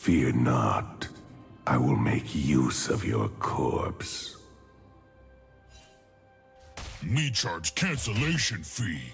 Fear not. I will make use of your corpse. Me charge cancellation fee.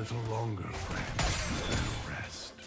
Little longer, friend. Rest.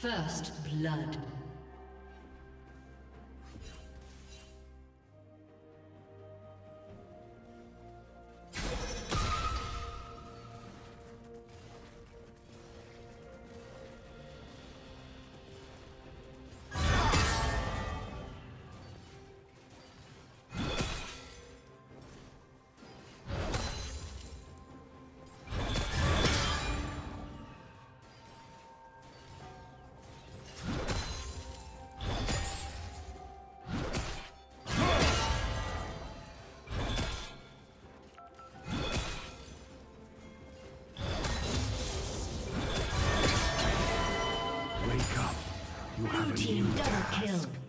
First blood. Team double kill.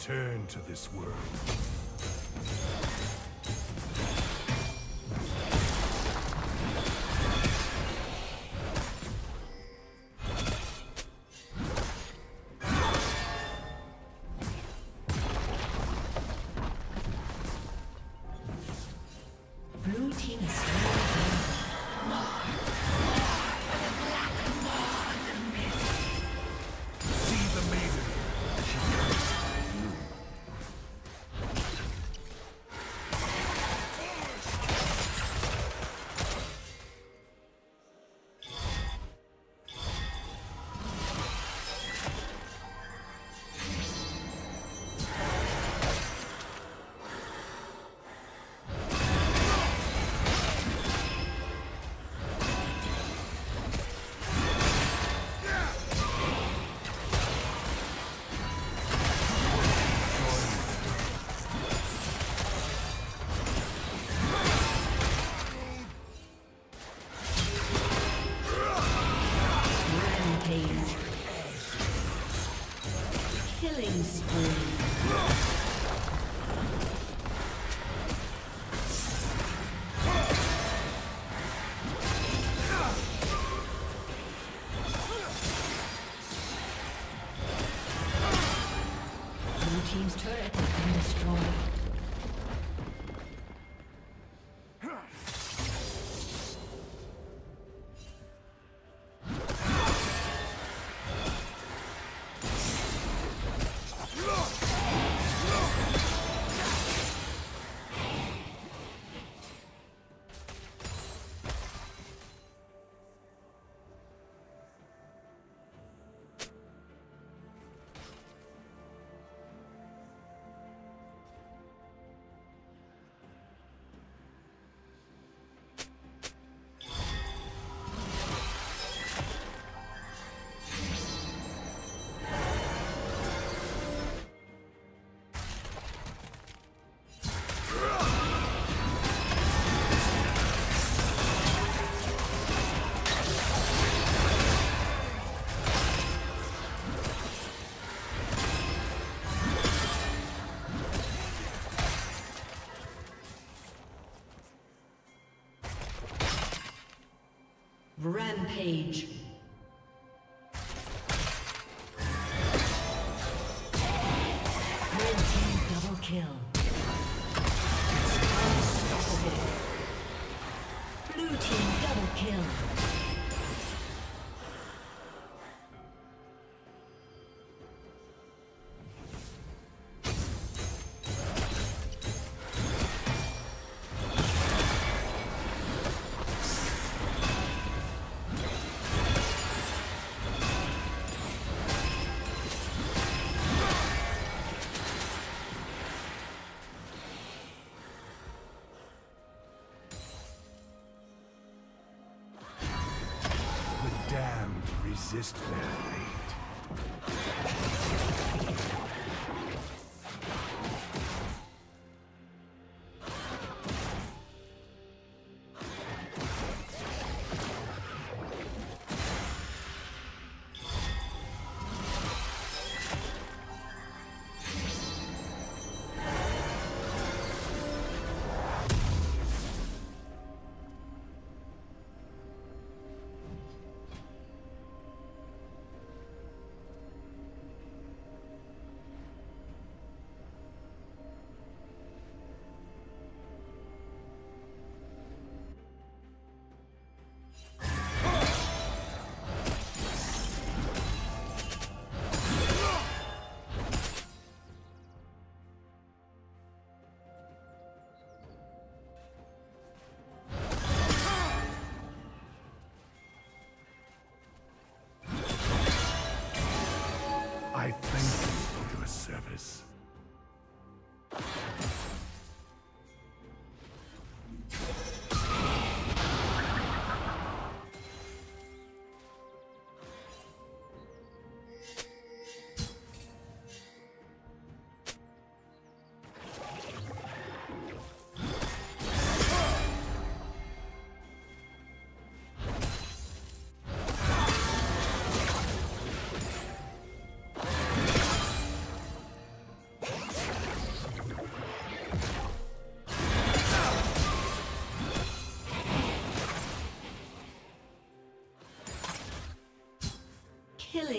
Return to this world. Rampage. Resist their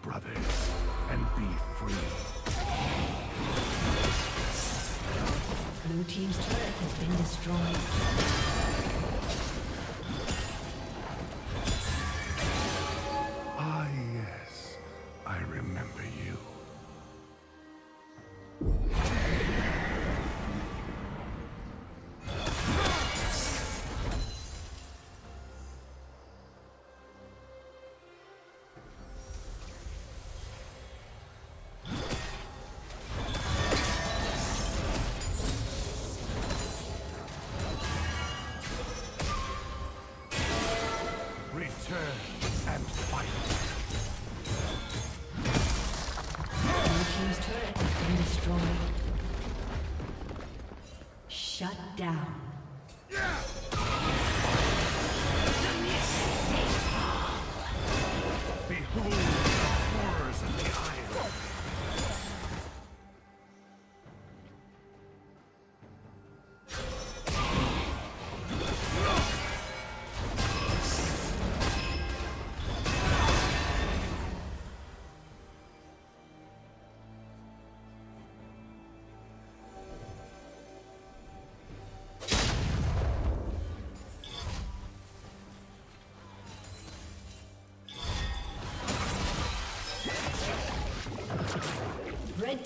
Brothers, and be free. Blue Team's turret has been destroyed. Down.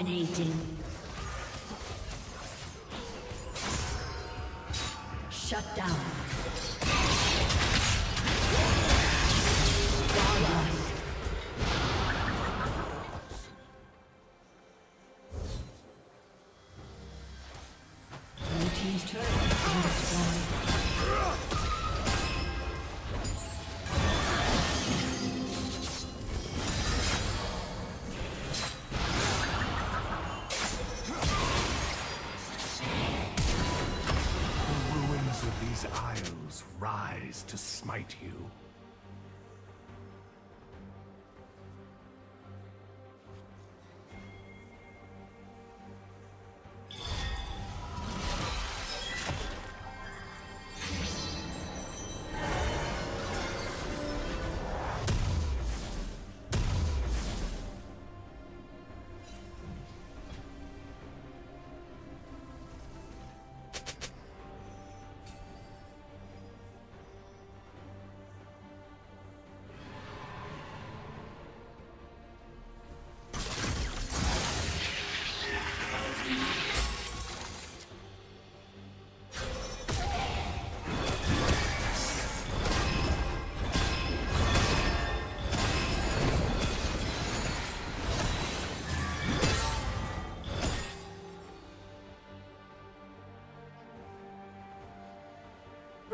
Dominating. to smite you.